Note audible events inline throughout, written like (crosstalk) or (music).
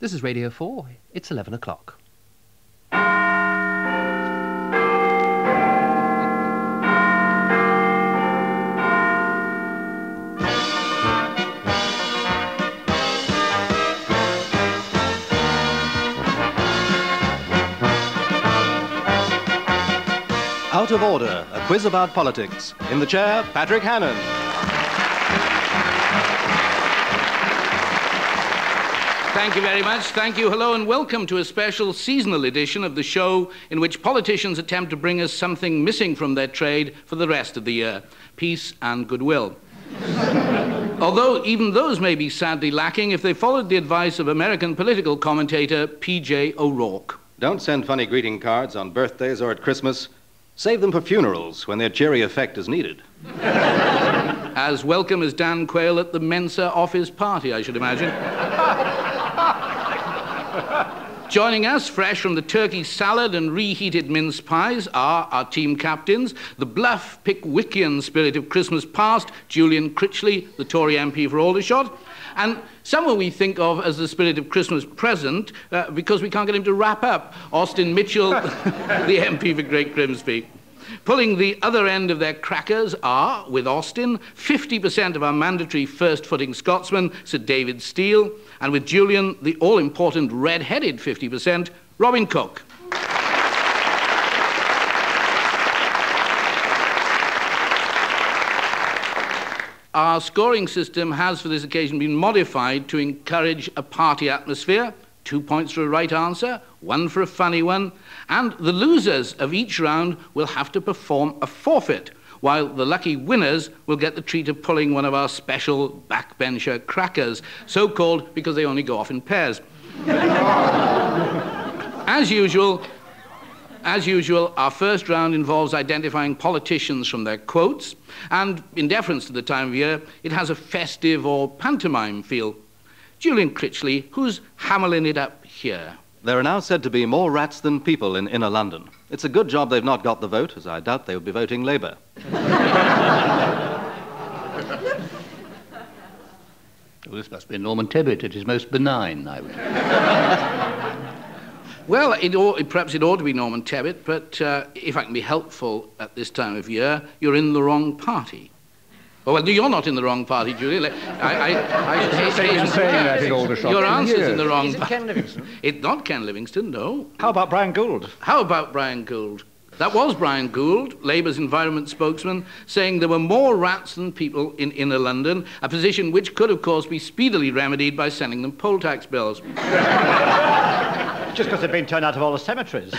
This is Radio 4. It's 11 o'clock. Out of Order, a quiz about politics. In the chair, Patrick Hannan. Thank you very much. Thank you. Hello and welcome to a special seasonal edition of the show in which politicians attempt to bring us something missing from their trade for the rest of the year peace and goodwill. (laughs) Although even those may be sadly lacking if they followed the advice of American political commentator P.J. O'Rourke. Don't send funny greeting cards on birthdays or at Christmas. Save them for funerals when their cheery effect is needed. (laughs) As welcome as Dan Quayle at the Mensa office party, I should imagine. Joining us, fresh from the turkey salad and reheated mince pies, are our team captains, the bluff Pickwickian spirit of Christmas past, Julian Critchley, the Tory MP for Aldershot, and someone we think of as the spirit of Christmas present uh, because we can't get him to wrap up, Austin Mitchell, (laughs) the MP for Great Grimsby. Pulling the other end of their crackers are, with Austin, 50% of our mandatory first footing Scotsman, Sir David Steel, and with Julian, the all important red headed 50%, Robin Cook. Our scoring system has, for this occasion, been modified to encourage a party atmosphere. Two points for a right answer, one for a funny one, and the losers of each round will have to perform a forfeit, while the lucky winners will get the treat of pulling one of our special backbencher crackers, so called because they only go off in pairs. (laughs) As usual, as usual, our first round involves identifying politicians from their quotes, and in deference to the time of year, it has a festive or pantomime feel. Julian Critchley, who's hammering it up here? There are now said to be more rats than people in inner London. It's a good job they've not got the vote, as I doubt they would be voting Labour. well, (laughs) this must be Norman Tebbit at his most benign, I would. Well, it ought, perhaps it ought to be Norman Tebbit, but uh, if I can be helpful at this time of year, you're in the wrong party. Oh, well, you're not in the wrong party, Julie. I, I, I, I saying that in Aldershot. (laughs) Your answer's years. in the wrong Is it party. Ken Livingstone? (laughs) It's not Ken Livingstone, no. How about Bryan Gould? How about Bryan Gould? That was Bryan Gould, Labour's environment spokesman, saying there were more rats than people in inner London, a position which could, of course, be speedily remedied by sending them poll tax bills. (laughs) Just because they've been turned out of all the cemeteries.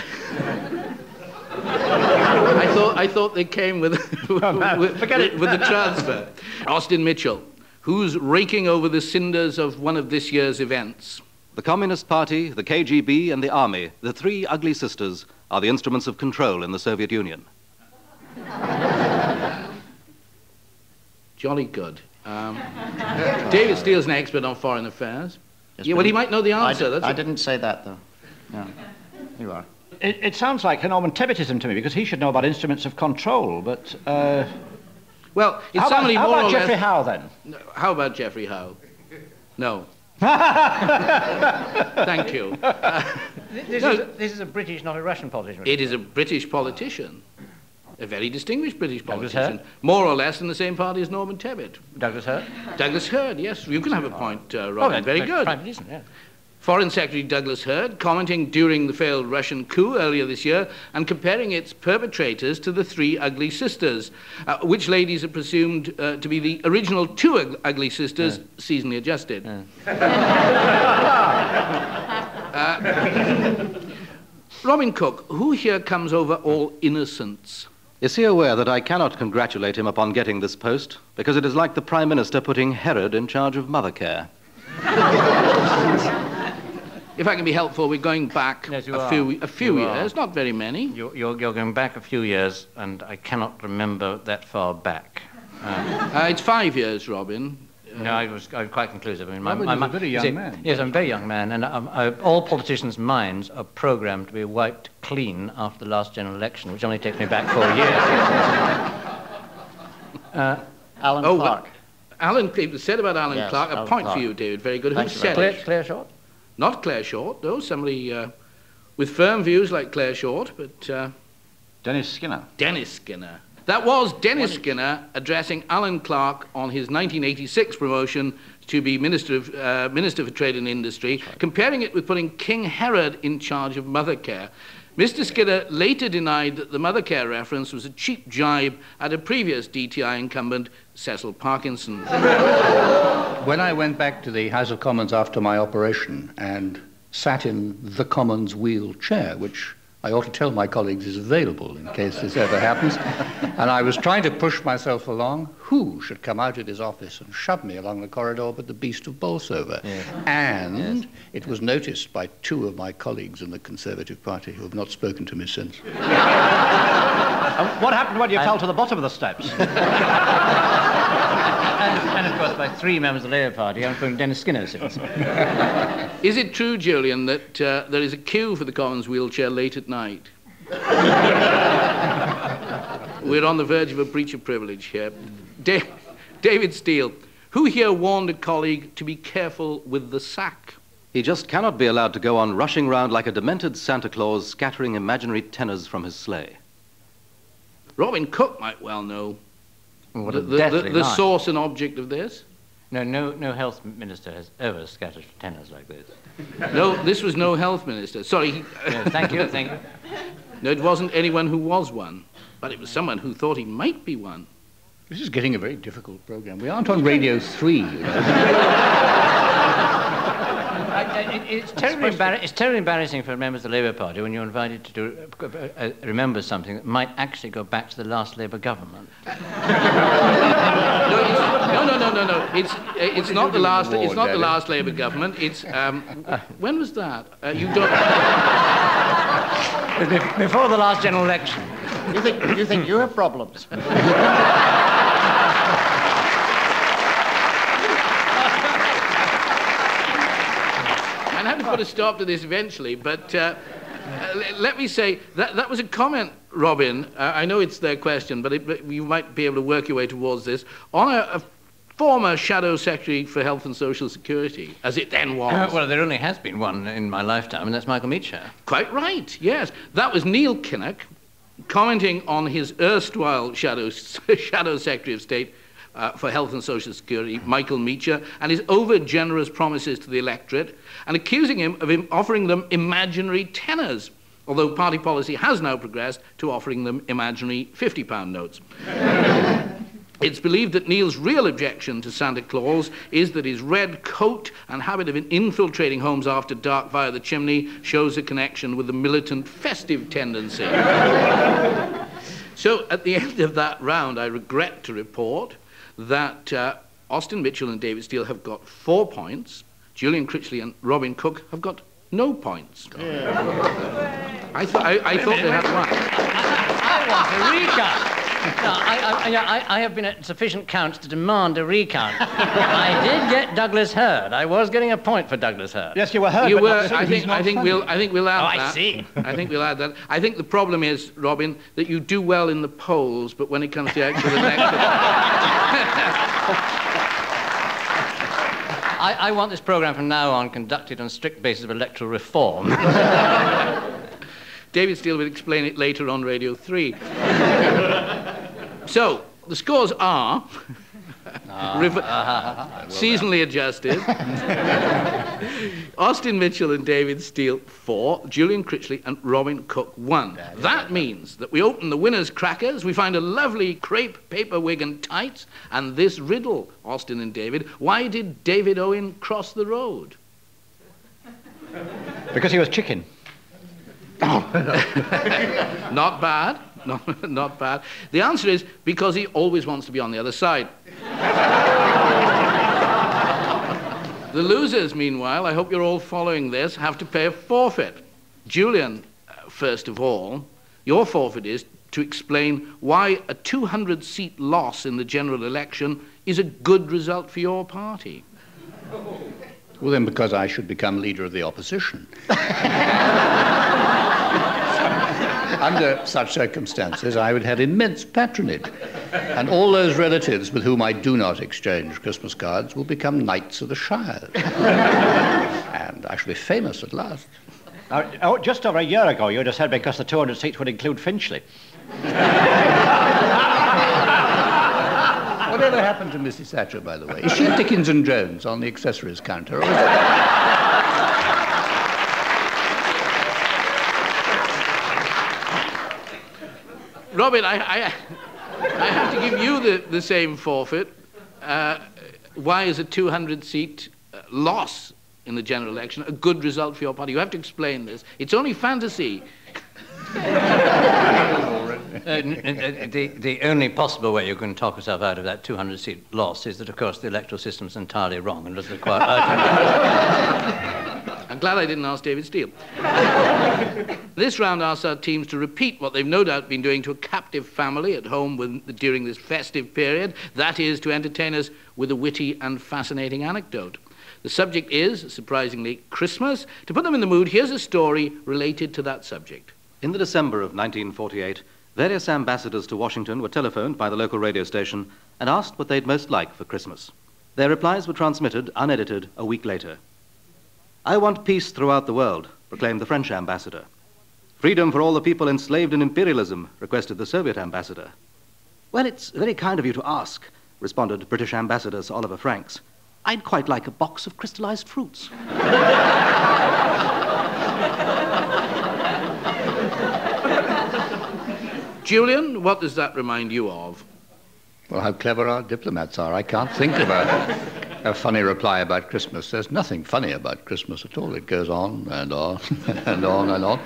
I thought, I thought they came (laughs) with, with, forget it. with the transfer. Austin Mitchell, who's raking over the cinders of one of this year's events. The Communist Party, the KGB, and the Army, the three ugly sisters, are the instruments of control in the Soviet Union. Jolly good. Um, David Steel's an expert on foreign affairs. Yes, yeah, well, he he- might know the answer. did, that's I didn't say that, though. No. You are. It, it sounds like a Norman Tebbitism to me because he should know about instruments of control, but. Uh, Well, it's how about, how more about or Geoffrey less. Howe then? No, How about Geoffrey Howe? No. (laughs) Thank you. This, No. is a, this is a British, not a Russian politician. It is a British politician, a very distinguished British politician, more or less in the same party as Norman Tebbit. Douglas Hurd. Douglas Hurd, yes, you can have a point, uh, Robin. that- very good. Prime Minister, yeah. Foreign Secretary Douglas Hurd commenting during the failed Russian coup earlier this year and comparing its perpetrators to the three ugly sisters, uh, which ladies are presumed uh, to be the original two ug- ugly sisters, seasonally adjusted. (laughs) Uh, Robin Cook, who here comes over all innocence? Is he aware that I cannot congratulate him upon getting this post because it is like the Prime Minister putting Herod in charge of mother care? (laughs) If I can be helpful, we're going back Yes, a few, a few You are. years, not very many. You're, you're, you're going back a few years, and I cannot remember that far back. Uh, it's five years, Robin. No, I was, I was quite conclusive. I mean, Robin my, is my, a very young see, man. Yes, I'm a very young man, and um, I, all politicians' minds are programmed to be wiped clean after the last general election, which only takes me back four years. (laughs) uh, Alan Oh, Clark. well, Alan, said about Alan Yes, Clark. A Alan point Clark. for you, David. Very good. Who Thank you said very it? much. Clear, clear shot. Not Clare Short, though, somebody uh, with firm views like Clare Short, but uh, Dennis Skinner. Dennis Skinner. That was Dennis Skinner addressing Alan Clark on his 1986 promotion to be Minister, of, uh, Minister for Trade and Industry, comparing it with putting King Herod in charge of Mothercare. Mr. Skinner later denied that the Mothercare reference was a cheap jibe at a previous DTI incumbent, Cecil Parkinson. (laughs) When I went back to the House of Commons after my operation and sat in the Commons wheelchair, which I ought to tell my colleagues is available in case this ever happens. (laughs) and I was trying to push myself along. Who should come out of his office and shove me along the corridor but the beast of Bolsover? And it was noticed by two of my colleagues in the Conservative Party who have not spoken to me since. (laughs) And what happened when you fell to the bottom of the steps? (laughs) And, and of course, by three members of the Labour Party, including Dennis Skinner since. (laughs) Is it true, Julian, that uh, there is a queue for the Commons wheelchair late at night? (laughs) We're on the verge of a breach of privilege here. Da- David Steel, who here warned a colleague to be careful with the sack? He just cannot be allowed to go on rushing round like a demented Santa Claus, scattering imaginary tenners from his sleigh. Robin Cook might well know What the, a the, the, the source and object of this. No, no, no health minister has ever scattered tenners like this. (laughs) No, this was no health minister. Sorry, Yes, thank you, thank you. no, it wasn't anyone who was one, but it was someone who thought he might be one. This is getting a very difficult program. We aren't on Radio 3, you know. (laughs) I- I- it- it's, terribly embar- it's terribly embarrassing for members of the Labour Party when you're invited to do, uh, uh, remember something that might actually go back to the last Labour government. No, it's, (laughs) no, no, no, no, no. It's uh, it's not the last. war, It's not the last Labour government. It's um, (laughs) when was that? Uh, you don't. Before the last general election. You think you, think you have problems? (laughs) I'm having to put a stop to this eventually, but uh, uh, let me say that that was a comment, Robin. Uh, I know it's their question, but, it, but you might be able to work your way towards this on a, a former shadow secretary for health and social security, as it then was. Uh, well, there only has been one in my lifetime, and that's Michael Meacher. Quite right, yes. That was Neil Kinnock commenting on his erstwhile shadow, (laughs) shadow Secretary of State uh, for Health and Social Security, Michael Meacher, and his over generous promises to the electorate, and accusing him of him offering them imaginary tenners, although party policy has now progressed to offering them imaginary £50 notes. (laughs) It's believed that Neil's real objection to Santa Claus is that his red coat and habit of infiltrating homes after dark via the chimney shows a connection with the militant festive tendency. (laughs) so at the end of that round, I regret to report that uh, Austin Mitchell and David Steel have got four points. Julian Critchley and Robin Cook have got no points. I, th- I, I thought they had one. I want a recount. No, I, I, I, I have been at sufficient counts to demand a recount. I did get Douglas Hurd. I was getting a point for Douglas Hurd. Yes, you were heard. You but were. not- I think. I think funny. we'll. I think we'll add Oh, I that. see. (laughs) I think we'll add that. I think the problem is, Robin, that you do well in the polls, but when it comes to the actual election, (laughs) I, I want this programme from now on conducted on strict basis of electoral reform. (laughs) David Steel will explain it later on Radio Three. So the scores are. rev- (laughs) seasonally adjusted. (laughs) Austin Mitchell and David Steel, four. Julian Critchley and Robin Cook, one. That means that we open the winner's crackers, we find a lovely crepe paper wig and tights, and this riddle, Austin and David. Why did David Owen cross the road? Because he was chicken. (laughs) Not bad. (laughs) Not, not bad. The answer is because he always wants to be on the other side. (laughs) the losers, meanwhile, I hope you're all following this, have to pay a forfeit. Julian, uh, first of all, your forfeit is to explain why a 200 seat loss in the general election is a good result for your party. Well, then, because I should become leader of the opposition. (laughs) Under such circumstances, I would have immense patronage. And all those relatives with whom I do not exchange Christmas cards will become knights of the Shire. and I shall be famous at last. Uh, oh, just over a year ago, you'd have said because the 200 seats would include Finchley. Whatever happened to Mrs. Thatcher, by the way? Is she at Dickens and Jones on the accessories counter? Or is it... Robin, I, I, I have to give you the, the same forfeit. Uh, why is a 200 seat uh, loss in the general election a good result for your party? You have to explain this. It's only fantasy. (laughs) Uh, the, the only possible way you can talk yourself out of that 200 seat loss is that, of course, the electoral system's entirely wrong and does require (laughs) glad I didn't ask David Steel. (laughs) this round asks our teams to repeat what they've no doubt been doing to a captive family at home with, during this festive period. That is, to entertain us with a witty and fascinating anecdote. The subject is, surprisingly, Christmas. To put them in the mood, here's a story related to that subject. In the December of 1948, various ambassadors to Washington were telephoned by the local radio station and asked what they'd most like for Christmas. Their replies were transmitted, unedited, a week later. I want peace throughout the world, proclaimed the French ambassador. Freedom for all the people enslaved in imperialism, requested the Soviet ambassador. Well, it's very kind of you to ask, responded British Ambassador Sir Oliver Franks. I'd quite like a box of crystallized fruits. (laughs) Julian, what does that remind you of? Well, how clever our diplomats are. I can't think about a, a funny reply about Christmas. There's nothing funny about Christmas at all. It goes on and on (laughs) and on and on.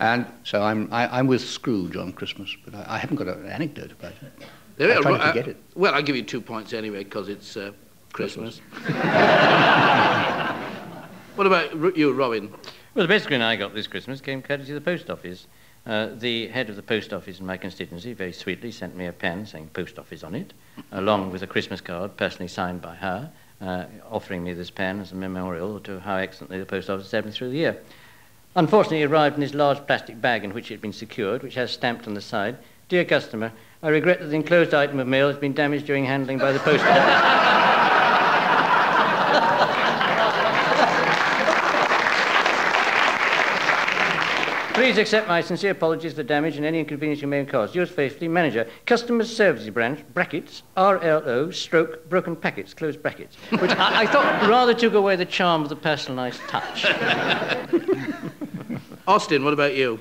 And so I'm, I, I'm with Scrooge on Christmas, but I, I haven't got an anecdote about it. There, I'm trying to uh, forget it. Well, I'll give you two points anyway, because it's uh, Christmas. (laughs) what about you, Robin? Well, the best screen I got this Christmas came courtesy of the post office. Uh, the head of the post office in my constituency very sweetly sent me a pen saying post office on it, along with a Christmas card personally signed by her, uh, offering me this pen as a memorial to how excellently the post office served me through the year. Unfortunately, it arrived in this large plastic bag in which it had been secured, which has stamped on the side, Dear customer, I regret that the enclosed item of mail has been damaged during handling by the post office. (laughs) Please accept my sincere apologies for the damage and any inconvenience you may have caused. Yours faithfully, Manager, Customer Services Branch, brackets, RLO, stroke, broken packets, closed brackets. Which I, I thought rather took away the charm of the personalised touch. (laughs) Austin, what about you?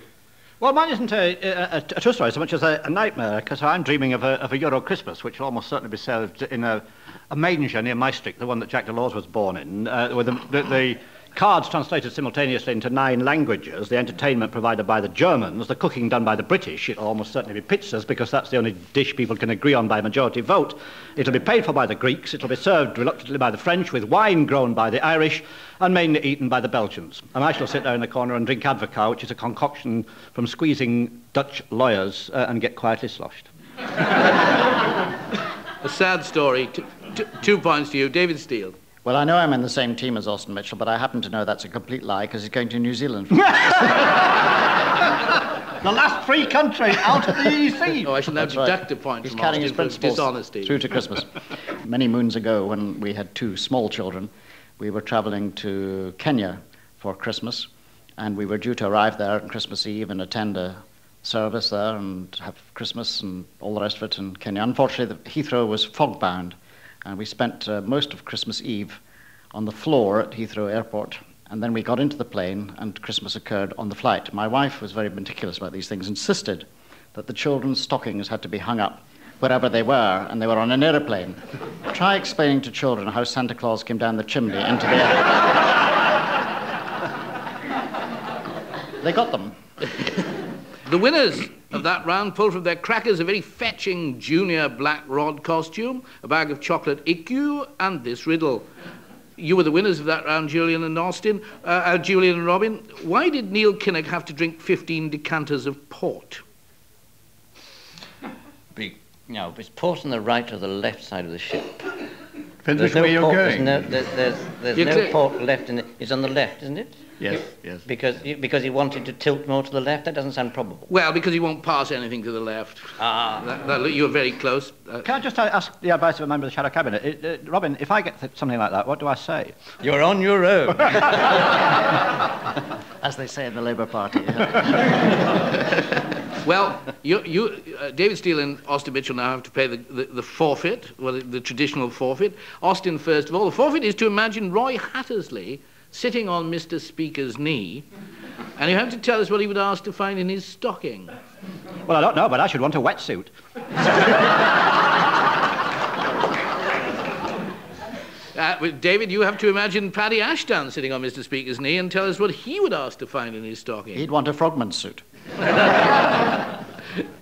Well, mine isn't a, a, a true story so much as a, a nightmare, because I'm dreaming of a, of a Euro Christmas, which will almost certainly be served in a, a manger near Maastricht, the one that Jacques Delors was born in, uh, with the, the, the cards translated simultaneously into nine languages, the entertainment provided by the Germans, the cooking done by the British. It'll almost certainly be pizzas, because that's the only dish people can agree on by majority vote. It'll be paid for by the Greeks, it'll be served reluctantly by the French, with wine grown by the Irish, and mainly eaten by the Belgians. And I shall sit there in the corner and drink Advocaat, which is a concoction from squeezing Dutch lawyers, uh, and get quietly sloshed. (laughs) A sad story. T- two points to you. David Steel. Well, I know I'm in the same team as Austin Mitchell, but I happen to know that's a complete lie because he's going to New Zealand. (laughs) The last free country out of the EC. (laughs) Oh, I shall now That's right. a point He's from carrying Austin his principles dishonesty. through to Christmas. (laughs) Many moons ago, when we had two small children, we were traveling to Kenya for Christmas, and we were due to arrive there on Christmas Eve and attend a service there and have Christmas and all the rest of it in Kenya. Unfortunately, the Heathrow was fog bound, and we spent uh, most of Christmas Eve on the floor at Heathrow Airport. And then we got into the plane, and Christmas occurred on the flight. My wife was very meticulous about these things, insisted that the children's stockings had to be hung up wherever they were, and they were on an aeroplane. (laughs) Try explaining to children how Santa Claus came down the chimney into the air. (laughs) they got them. The winners of that round pulled from their crackers a very fetching junior black rod costume, a bag of chocolate IQ, and this riddle. You were the winners of that round, Julian and Austin. Uh, uh, Julian and Robin. Why did Neil Kinnock have to drink 15 decanters of port? Be, no, it's port on the right or the left side of the ship. Depends There's which no way you're port, going. There's no, there's, there's, there's no clear- port left in it. It's on the left, isn't it? Yes, yes. Because, because he wanted to tilt more to the left? That doesn't sound probable. Well, because he won't pass anything to the left. Ah. That, that, you're very close. Uh, Can I just ask the advice of a member of the Shadow Cabinet? It, uh, Robin, if I get th- something like that, what do I say? You're on your own. (laughs) As they say in the Labour Party. (laughs) well, you, you, uh, David Steel and Austin Mitchell now have to pay the, the, the forfeit, well, the, the traditional forfeit. Austin, first of all, the forfeit is to imagine Roy Hattersley sitting on Mr. Speaker's knee, and you have to tell us what he would ask to find in his stocking. Well, I don't know, but I should want a wetsuit. (laughs) Uh, David, you have to imagine Paddy Ashdown sitting on Mr. Speaker's knee and tell us what he would ask to find in his stocking. He'd want a frogman suit. (laughs)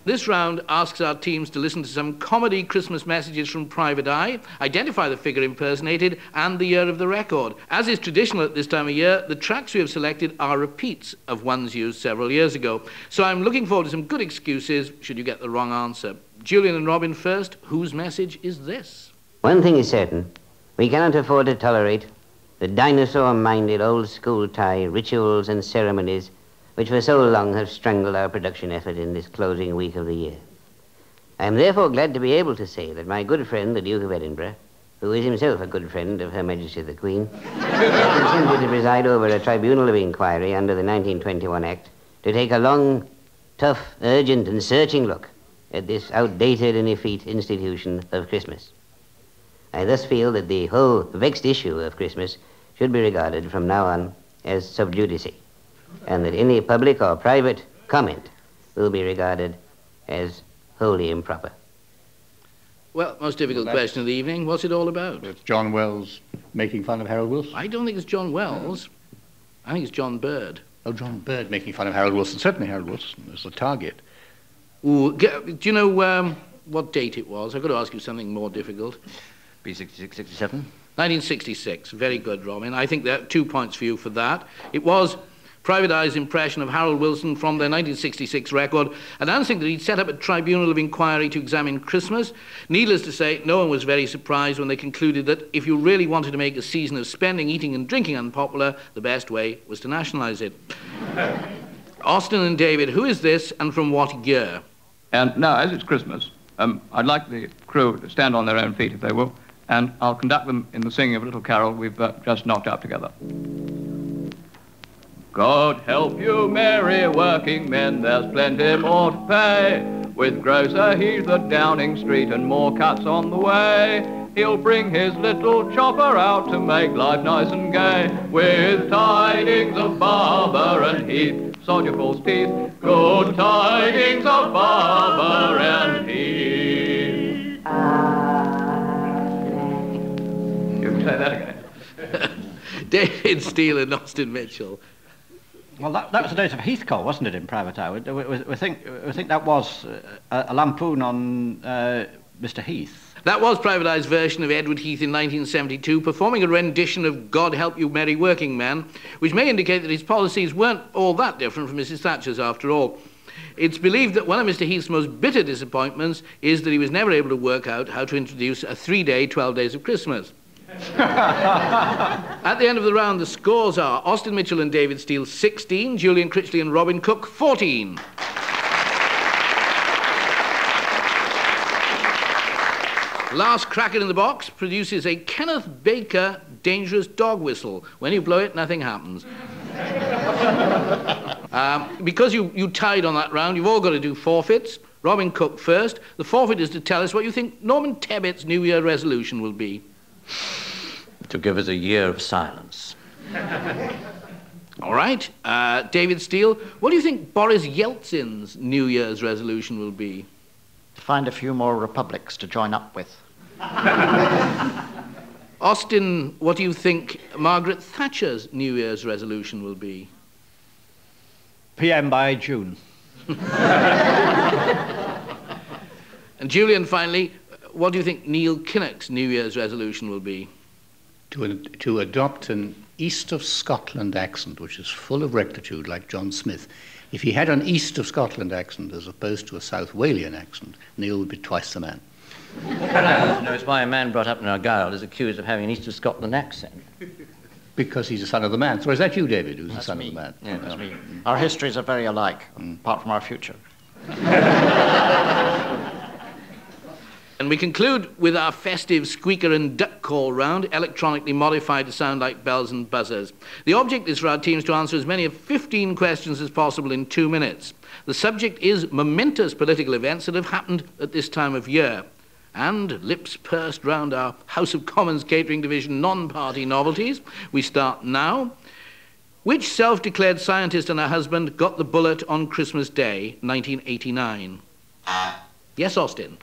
This round asks our teams to listen to some comedy Christmas messages from Private Eye, identify the figure impersonated, and the year of the record. As is traditional at this time of year, the tracks we have selected are repeats of ones used several years ago. So I'm looking forward to some good excuses should you get the wrong answer. Julian and Robin first, whose message is this? One thing is certain we cannot afford to tolerate the dinosaur minded old school tie rituals and ceremonies which for so long have strangled our production effort in this closing week of the year. I am therefore glad to be able to say that my good friend, the Duke of Edinburgh, who is himself a good friend of Her Majesty the Queen, (laughs) consented to preside over a tribunal of inquiry under the 1921 Act to take a long, tough, urgent, and searching look at this outdated and effete institution of Christmas. I thus feel that the whole vexed issue of Christmas should be regarded from now on as sub judice and that any public or private comment will be regarded as wholly improper. Well, most difficult question of the evening. What's it all about? It's John Wells making fun of Harold Wilson. I don't think it's John Wells. I think it's John Bird. Oh, John Bird making fun of Harold Wilson. Certainly Harold Wilson is the target. Ooh, do you know um, what date it was? I've got to ask you something more difficult. B 66, 67? 1966. Very good, Robin. I think there are two points for you for that. It was Private Eye's impression of Harold Wilson from their 1966 record, announcing that he'd set up a tribunal of inquiry to examine Christmas. Needless to say, no one was very surprised when they concluded that if you really wanted to make a season of spending, eating, and drinking unpopular, the best way was to nationalise it. (laughs) Austin and David, who is this and from what year? And now, as it's Christmas, um, I'd like the crew to stand on their own feet, if they will, and I'll conduct them in the singing of a little carol we've uh, just knocked out together. God help you, merry working men, there's plenty more to pay. With grocer he's the Downing Street and more cuts on the way. He'll bring his little chopper out to make life nice and gay. With tidings of Barber and Heath, soldier falls teeth. Good tidings of Barber and Heath. You can say that again. (laughs) David Steel and Austin Mitchell. Well, that, that was the days of Heathcote, wasn't it, in Private Eye? We, we, we think, we think that was a, a lampoon on uh, Mr. Heath. That was Private Eye's version of Edward Heath in 1972, performing a rendition of God Help You Merry Working Man, which may indicate that his policies weren't all that different from Mrs. Thatcher's after all. It's believed that one of Mr. Heath's most bitter disappointments is that he was never able to work out how to introduce a three day, 12 days of Christmas. At the end of the round, the scores are Austin Mitchell and David Steel 16, Julian Critchley and Robin Cook 14. Last cracker in the box produces a Kenneth Baker dangerous dog whistle. When you blow it, nothing happens. (laughs) um, because you, you tied on that round, you've all got to do forfeits. Robin Cook first. The forfeit is to tell us what you think Norman Tebbit's New Year resolution will be to give us a year of silence. All right. Uh, David Steel, what do you think Boris Yeltsin's New Year's resolution will be? To find a few more republics to join up with. (laughs) Austin, what do you think Margaret Thatcher's New Year's resolution will be? PM by June. (laughs) and Julian, finally, what do you think Neil Kinnock's New Year's resolution will be? To, to adopt an East of Scotland accent, which is full of rectitude, like John Smith. If he had an East of Scotland accent as opposed to a South Walian accent, Neil would be twice the man. (laughs) no, it's why a man brought up in Argyll is accused of having an East of Scotland accent. Because he's the son of the man. So is that you, David, who's That's the son me. of the man? Yeah, that's me. Our histories are very alike, mm. apart from our future. (laughs) And we conclude with our festive squeaker and duck call round, electronically modified to sound like bells and buzzers. The object is for our teams to answer as many of 15 questions as possible in two minutes. The subject is momentous political events that have happened at this time of year. And lips pursed round our House of Commons Catering Division non-party novelties. We start now. Which self-declared scientist and her husband got the bullet on Christmas Day, 1989? Yes, Austin.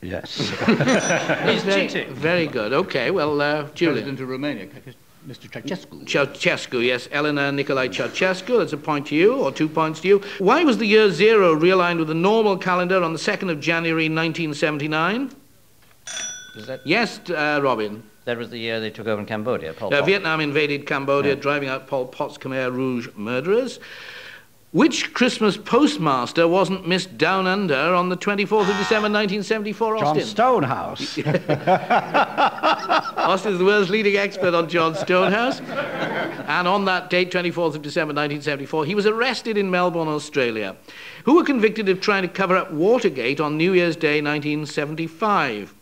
Yes. (laughs) (laughs) He's very, very good. Okay, well, uh, Julian. President of Romania, Mr. Ceausescu. Ceausescu, yes, Elena Nicolae Ceausescu. That's a point to you, or two points to you. Why was the year zero realigned with the normal calendar on the 2nd of January 1979? Was that, Yes, uh, Robin. that was the year they took over in Cambodia, Pol Uh, Vietnam invaded Cambodia, driving out Pol Pot's Khmer Rouge murderers. Which Christmas postmaster wasn't missed down under on the 24th of December (gasps) 1974, John Austin? Stonehouse. (laughs) Austin is the world's leading expert on John Stonehouse. And on that date, 24th of December 1974, he was arrested in Melbourne, Australia, who were convicted of trying to cover up Watergate on New Year's Day 1975.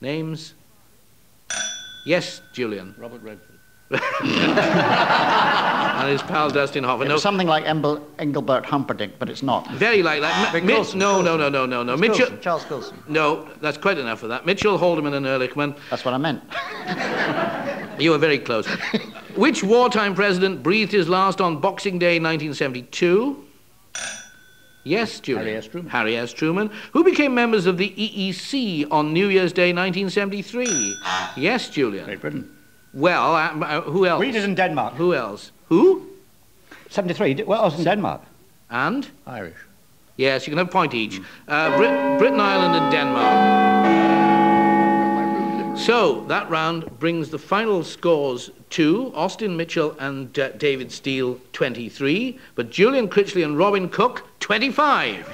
Names? Yes, Julian. Robert Redford. And his pal Dustin Hoffman. No, something like Engelbert Humperdinck, but it's not. very like that. Mi- Colson, no, no, no, no, no, no. Mitchell. Colson, Charles Colson. No, that's quite enough of that. Mitchell, Haldeman, and Ehrlichman. That's what I meant. (laughs) You were very close. Which wartime president breathed his last on Boxing Day 1972? Yes, Julian. Harry S. Truman. Harry S. Truman. Who became members of the EEC on New Year's Day 1973? Yes, Julian. Great Britain. Well, uh, who else? We did in Denmark. Who else? Who? 73. Well, I was in Denmark. And? Irish. Yes, you can have a point each. Uh, Brit- Britain, Ireland, and Denmark. So that round brings the final scores to Austin Mitchell and uh, David Steel 23, but Julian Critchley and Robin Cook 25.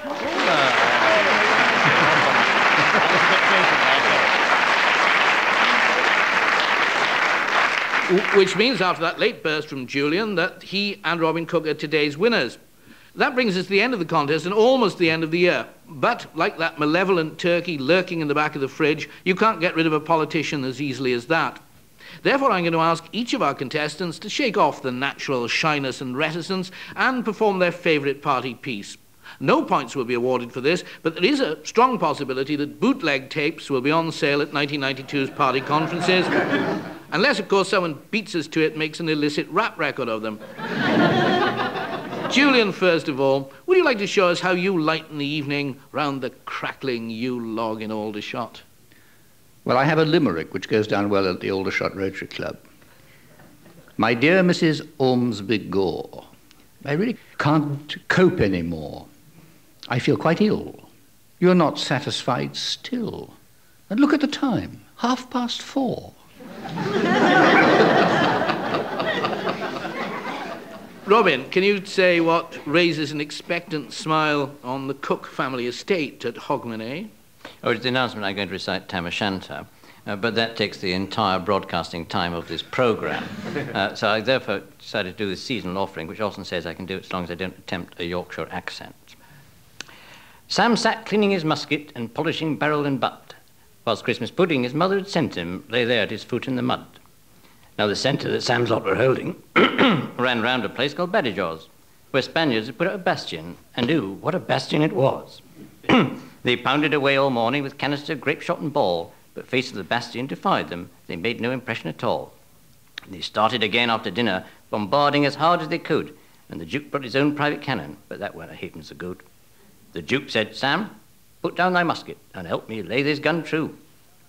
Which means after that late burst from Julian that he and Robin Cook are today's winners. That brings us to the end of the contest and almost the end of the year. But like that malevolent turkey lurking in the back of the fridge, you can't get rid of a politician as easily as that. Therefore, I'm going to ask each of our contestants to shake off the natural shyness and reticence and perform their favourite party piece. No points will be awarded for this, but there is a strong possibility that bootleg tapes will be on sale at 1992's party conferences, (laughs) unless, of course, someone beats us to it and makes an illicit rap record of them. (laughs) Julian, first of all, would you like to show us how you lighten the evening round the crackling Yule log in Aldershot? Well, I have a limerick which goes down well at the Aldershot Rotary Club. My dear Mrs. Ormsby Gore, I really can't cope anymore. I feel quite ill. You're not satisfied still. And look at the time half past four. (laughs) Robin, can you say what raises an expectant smile on the Cook family estate at Hogmanay? Oh, it's the announcement I'm going to recite Tam O'Shanter, uh, but that takes the entire broadcasting time of this programme. (laughs) Uh, so I therefore decided to do the seasonal offering, which Austin says I can do it as long as I don't attempt a Yorkshire accent. Sam sat cleaning his musket and polishing barrel and butt, whilst Christmas pudding his mother had sent him lay there at his foot in the mud. Now the centre that Sam's lot were holding (clears throat) ran round a place called Badajoz, where Spaniards had put up a bastion, and ooh, what a bastion it was! (clears throat) they pounded away all morning with canister, grape shot, and ball, but face of the bastion defied them. They made no impression at all. They started again after dinner, bombarding as hard as they could, and the Duke brought his own private cannon, but that weren't a halfpenny so good. The Duke said, Sam, put down thy musket and help me lay this gun true.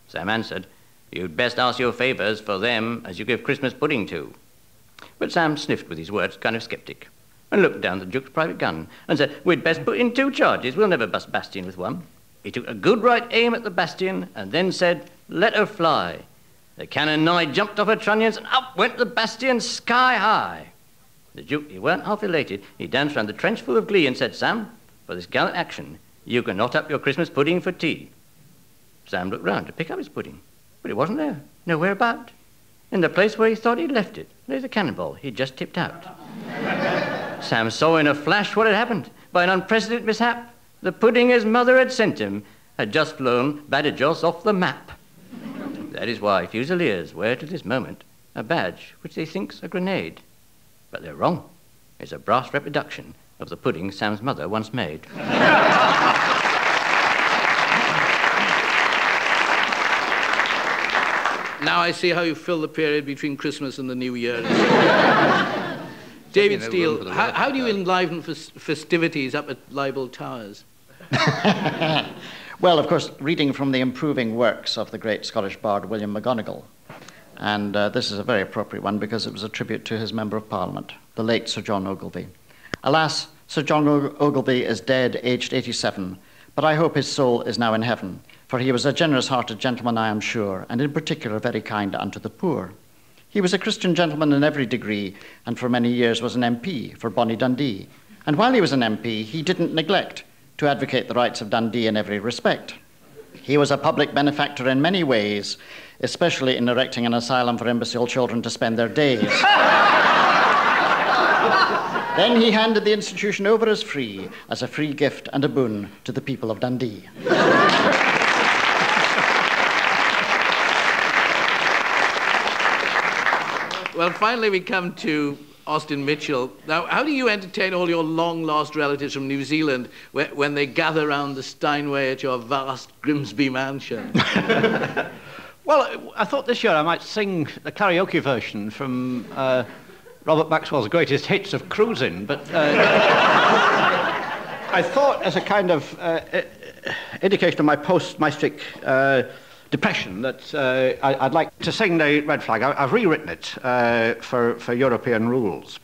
Sam answered, You'd best ask your favours for them as you give Christmas pudding to. But Sam sniffed with his words, kind of sceptic, and looked down the Duke's private gun and said, We'd best put in two charges. We'll never bust Bastion with one. He took a good right aim at the Bastion and then said, Let her fly. The cannon nigh jumped off her trunnions and up went the Bastion sky high. The Duke, he weren't half elated. He danced round the trench full of glee and said, Sam, for this gallant action, you can knot up your Christmas pudding for tea. Sam looked round to pick up his pudding, but it wasn't there, nowhere about. in the place where he thought he'd left it. There's a cannonball he'd just tipped out. (laughs) Sam saw in a flash what had happened. By an unprecedented mishap, the pudding his mother had sent him had just flown Badajoz off the map. That is why Fusiliers wear to this moment a badge which they think's a grenade. But they're wrong. It's a brass reproduction of the pudding Sam's mother once made. Now I see how you fill the period between Christmas and the New Year. (laughs) David no Steel, how, how do you enliven fes- festivities up at Libel Towers? (laughs) Well, of course, reading from the improving works of the great Scottish bard William McGonagall. And uh, this is a very appropriate one because it was a tribute to his Member of Parliament, the late Sir John Ogilvy. Alas, Sir John O- Ogilvy is dead, aged 87, but I hope his soul is now in heaven, for he was a generous hearted gentleman, I am sure, and in particular very kind unto the poor. He was a Christian gentleman in every degree, and for many years was an MP for Bonnie Dundee. And while he was an MP, he didn't neglect to advocate the rights of Dundee in every respect. He was a public benefactor in many ways, especially in erecting an asylum for imbecile children to spend their days. (laughs) then he handed the institution over as free, as a free gift and a boon to the people of Dundee. Well, finally, we come to Austin Mitchell. Now, how do you entertain all your long lost relatives from New Zealand whe- when they gather round the Steinway at your vast Grimsby mansion? (laughs) (laughs) Well, I thought this year I might sing the karaoke version from uh, Robert Maxwell's greatest hits of cruising, but uh, (laughs) I thought as a kind of uh, indication of my post-Maastricht uh, depression that uh, I, I'd like to sing the red flag. I, I've rewritten it uh, for, for European rules.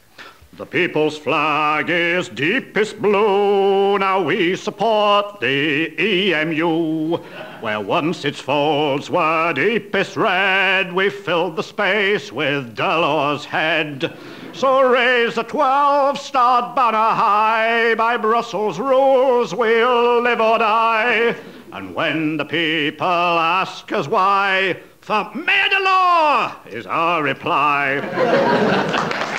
The people's flag is deepest blue. Now we support the EMU. Where once its folds were deepest red, we filled the space with Delors' head. So raise the 12 starred banner high. By Brussels rules, we'll live or die. And when the people ask us why, for Mayor de law is our reply. (laughs)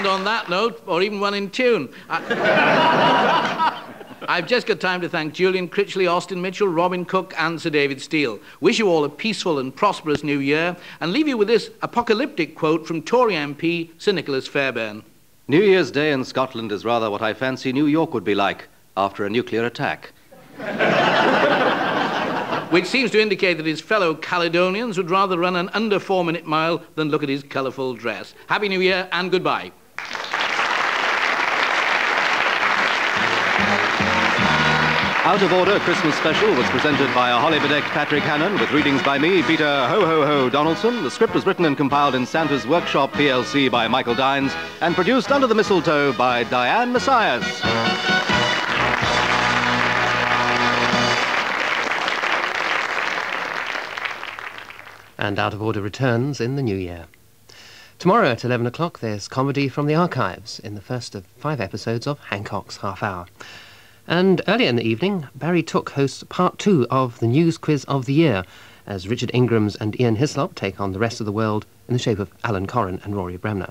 and on that note, or even one in tune. I- (laughs) I've just got time to thank Julian Critchley, Austin Mitchell, Robin Cook, and Sir David Steel. Wish you all a peaceful and prosperous new year, and leave you with this apocalyptic quote from Tory MP Sir Nicholas Fairbairn. New Year's Day in Scotland is rather what I fancy New York would be like after a nuclear attack. (laughs) Which seems to indicate that his fellow Caledonians would rather run an under four minute mile than look at his colourful dress. Happy New Year and goodbye. Out of Order Christmas Special was presented by a Hollywood-ex Patrick Hannan with readings by me, Peter Ho Ho Ho Donaldson. The script was written and compiled in Santa's Workshop PLC by Michael Dines and produced under the mistletoe by Diane Messias. And Out of Order returns in the new year. Tomorrow at 11 o'clock, there's comedy from the archives in the first of five episodes of Hancock's Half Hour. And earlier in the evening, Barry Took hosts part two of the News Quiz of the Year as Richard Ingrams and Ian Hislop take on the rest of the world in the shape of Alan Coren and Rory Bremner.